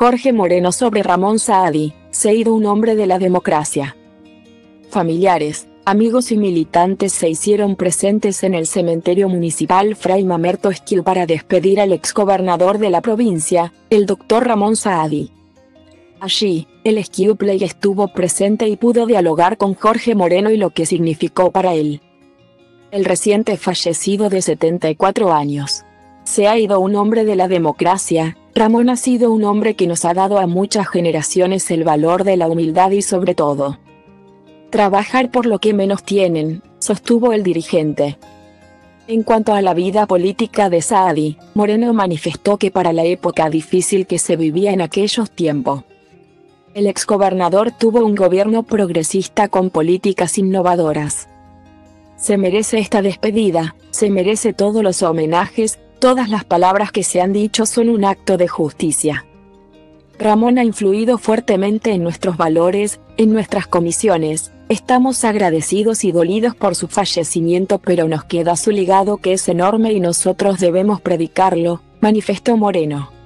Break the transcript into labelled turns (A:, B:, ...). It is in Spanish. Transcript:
A: Jorge Moreno sobre Ramón Saadi, se ha ido un hombre de la democracia. Familiares, amigos y militantes se hicieron presentes en el cementerio municipal Fray Mamerto Esquil para despedir al exgobernador de la provincia, el doctor Ramón Saadi. Allí, el Esquiupley estuvo presente y pudo dialogar con Jorge Moreno y lo que significó para él. El reciente fallecido de 74 años. Se ha ido un hombre de la democracia, Ramón ha sido un hombre que nos ha dado a muchas generaciones el valor de la humildad y sobre todo, trabajar por lo que menos tienen, sostuvo el dirigente. En cuanto a la vida política de Saadi, Moreno manifestó que para la época difícil que se vivía en aquellos tiempos, el exgobernador tuvo un gobierno progresista con políticas innovadoras. Se merece esta despedida, se merece todos los homenajes, todas las palabras que se han dicho son un acto de justicia. Ramón ha influido fuertemente en nuestros valores, en nuestras comisiones, estamos agradecidos y dolidos por su fallecimiento pero nos queda su legado que es enorme y nosotros debemos predicarlo, manifestó Moreno.